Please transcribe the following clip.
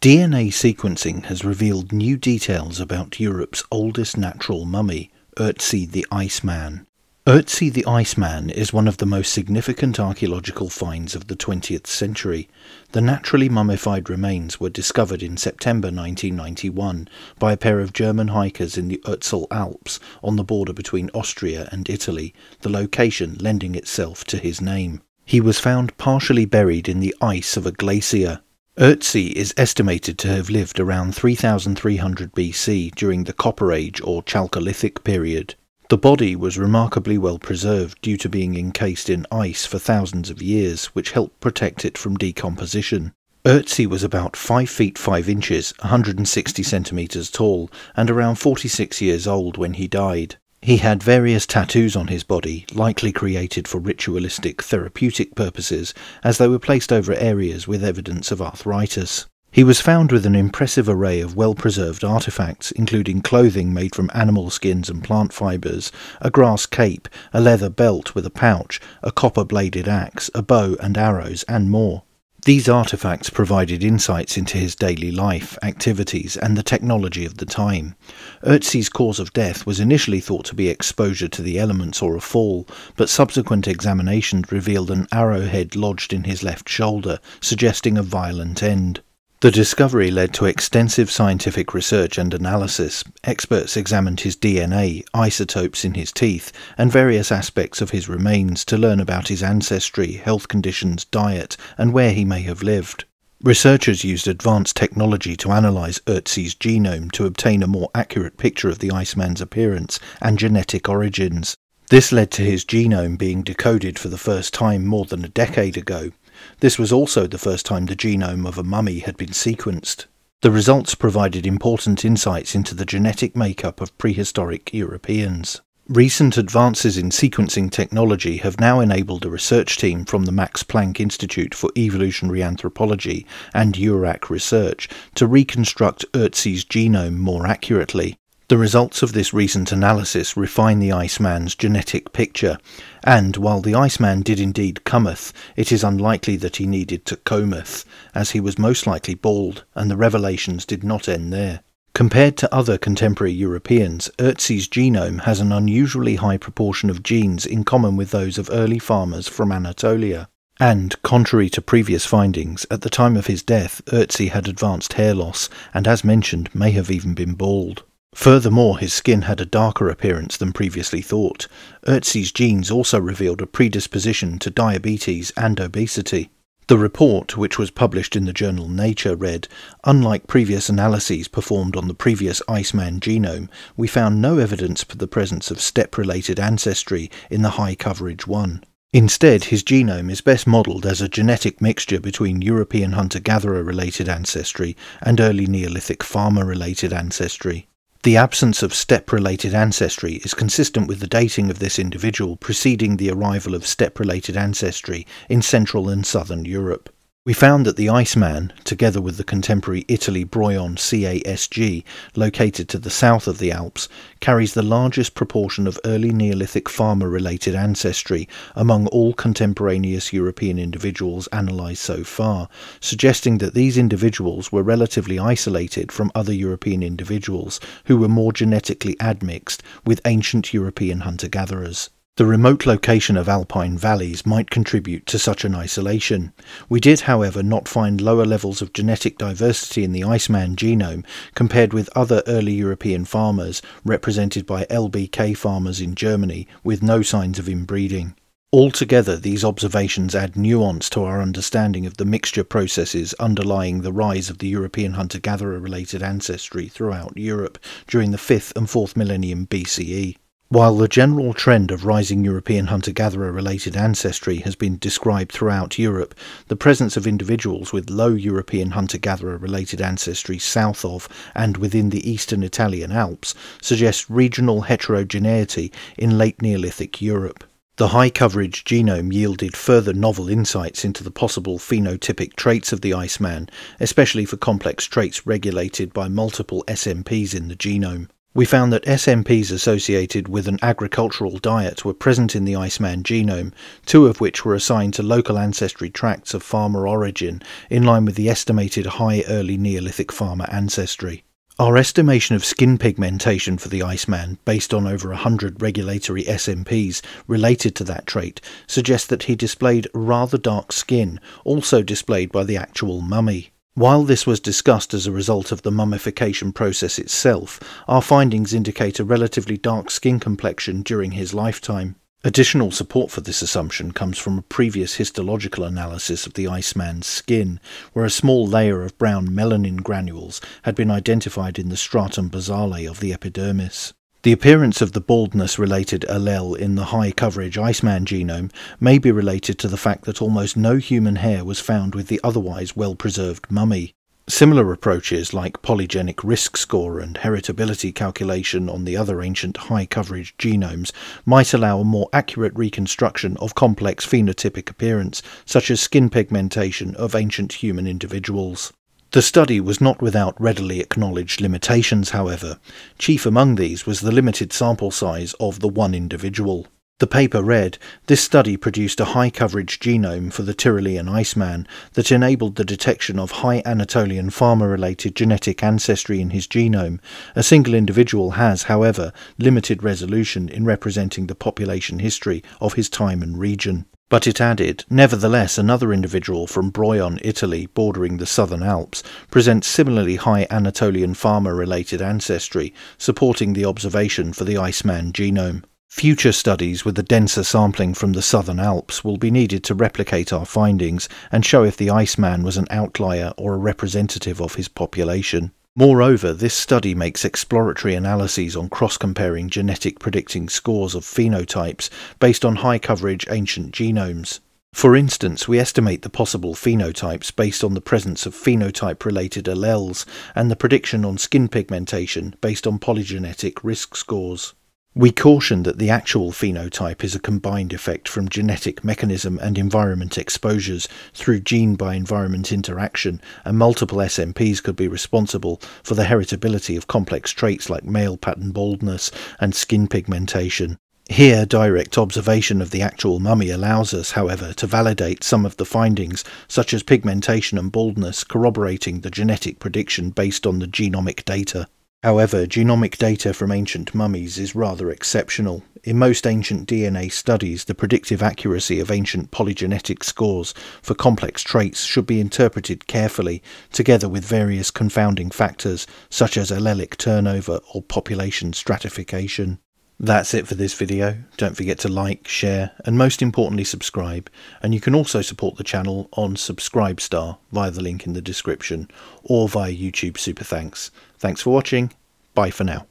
DNA sequencing has revealed new details about Europe's oldest natural mummy, Ötzi the Iceman. Ötzi the Iceman is one of the most significant archaeological finds of the 20th century. The naturally mummified remains were discovered in September 1991 by a pair of German hikers in the Ötztal Alps on the border between Austria and Italy, the location lending itself to his name. He was found partially buried in the ice of a glacier Ötzi is estimated to have lived around 3300 BC during the Copper Age or Chalcolithic period. The body was remarkably well preserved due to being encased in ice for thousands of years, which helped protect it from decomposition. Ötzi was about 5 feet 5 inches, 160 centimeters tall, and around 46 years old when he died. He had various tattoos on his body, likely created for ritualistic therapeutic purposes, as they were placed over areas with evidence of arthritis. He was found with an impressive array of well preserved artifacts, including clothing made from animal skins and plant fibres, a grass cape, a leather belt with a pouch, a copper bladed axe, a bow and arrows, and more. These artifacts provided insights into his daily life, activities, and the technology of the time. Ötzi's cause of death was initially thought to be exposure to the elements or a fall, but subsequent examinations revealed an arrowhead lodged in his left shoulder, suggesting a violent end. The discovery led to extensive scientific research and analysis. Experts examined his DNA, isotopes in his teeth, and various aspects of his remains to learn about his ancestry, health conditions, diet, and where he may have lived. Researchers used advanced technology to analyze Ötzi's genome to obtain a more accurate picture of the Iceman's appearance and genetic origins. This led to his genome being decoded for the first time more than a decade ago, this was also the first time the genome of a mummy had been sequenced. The results provided important insights into the genetic makeup of prehistoric Europeans. Recent advances in sequencing technology have now enabled a research team from the Max Planck Institute for Evolutionary Anthropology and EURAC Research to reconstruct Ötzi's genome more accurately. The results of this recent analysis refine the Iceman's genetic picture, and while the Iceman did indeed cometh, it is unlikely that he needed to cometh, as he was most likely bald, and the revelations did not end there. Compared to other contemporary Europeans, Ötzi's genome has an unusually high proportion of genes in common with those of early farmers from Anatolia. And, contrary to previous findings, at the time of his death, Ötzi had advanced hair loss, and as mentioned, may have even been bald. Furthermore, his skin had a darker appearance than previously thought. Ötzi's genes also revealed a predisposition to diabetes and obesity. The report, which was published in the journal Nature, read Unlike previous analyses performed on the previous Iceman genome, we found no evidence for the presence of steppe related ancestry in the high coverage one. Instead, his genome is best modelled as a genetic mixture between European hunter gatherer related ancestry and early Neolithic farmer related ancestry. The absence of steppe related ancestry is consistent with the dating of this individual preceding the arrival of steppe related ancestry in Central and Southern Europe. We found that the Iceman, together with the contemporary Italy Broion CASG, located to the south of the Alps, carries the largest proportion of early Neolithic farmer related ancestry among all contemporaneous European individuals analysed so far, suggesting that these individuals were relatively isolated from other European individuals who were more genetically admixed with ancient European hunter gatherers. The remote location of alpine valleys might contribute to such an isolation. We did, however, not find lower levels of genetic diversity in the Iceman genome compared with other early European farmers, represented by LBK farmers in Germany, with no signs of inbreeding. Altogether, these observations add nuance to our understanding of the mixture processes underlying the rise of the European hunter gatherer related ancestry throughout Europe during the 5th and 4th millennium BCE. While the general trend of rising European hunter gatherer related ancestry has been described throughout Europe, the presence of individuals with low European hunter gatherer related ancestry south of and within the eastern Italian Alps suggests regional heterogeneity in late Neolithic Europe. The high coverage genome yielded further novel insights into the possible phenotypic traits of the Iceman, especially for complex traits regulated by multiple SNPs in the genome. We found that SNPs associated with an agricultural diet were present in the Iceman genome, two of which were assigned to local ancestry tracts of farmer origin, in line with the estimated high early Neolithic farmer ancestry. Our estimation of skin pigmentation for the Iceman, based on over 100 regulatory SNPs related to that trait, suggests that he displayed rather dark skin, also displayed by the actual mummy. While this was discussed as a result of the mummification process itself, our findings indicate a relatively dark skin complexion during his lifetime. Additional support for this assumption comes from a previous histological analysis of the Iceman's skin, where a small layer of brown melanin granules had been identified in the stratum basale of the epidermis. The appearance of the baldness related allele in the high coverage Iceman genome may be related to the fact that almost no human hair was found with the otherwise well preserved mummy. Similar approaches like polygenic risk score and heritability calculation on the other ancient high coverage genomes might allow a more accurate reconstruction of complex phenotypic appearance, such as skin pigmentation of ancient human individuals. The study was not without readily acknowledged limitations, however. Chief among these was the limited sample size of the one individual. The paper read, this study produced a high coverage genome for the Tyrolean Iceman that enabled the detection of high Anatolian farmer related genetic ancestry in his genome. A single individual has, however, limited resolution in representing the population history of his time and region. But it added, nevertheless, another individual from Broion, Italy, bordering the southern Alps, presents similarly high Anatolian farmer related ancestry, supporting the observation for the Iceman genome. Future studies with a denser sampling from the southern Alps will be needed to replicate our findings and show if the Iceman was an outlier or a representative of his population. Moreover, this study makes exploratory analyses on cross-comparing genetic predicting scores of phenotypes based on high-coverage ancient genomes. For instance, we estimate the possible phenotypes based on the presence of phenotype-related alleles and the prediction on skin pigmentation based on polygenetic risk scores. We caution that the actual phenotype is a combined effect from genetic mechanism and environment exposures through gene by environment interaction, and multiple SNPs could be responsible for the heritability of complex traits like male pattern baldness and skin pigmentation. Here, direct observation of the actual mummy allows us, however, to validate some of the findings, such as pigmentation and baldness, corroborating the genetic prediction based on the genomic data. However, genomic data from ancient mummies is rather exceptional. In most ancient DNA studies, the predictive accuracy of ancient polygenetic scores for complex traits should be interpreted carefully, together with various confounding factors such as allelic turnover or population stratification. That's it for this video. Don't forget to like, share, and most importantly subscribe. And you can also support the channel on Subscribestar via the link in the description or via YouTube Super Thanks. Thanks for watching. Bye for now.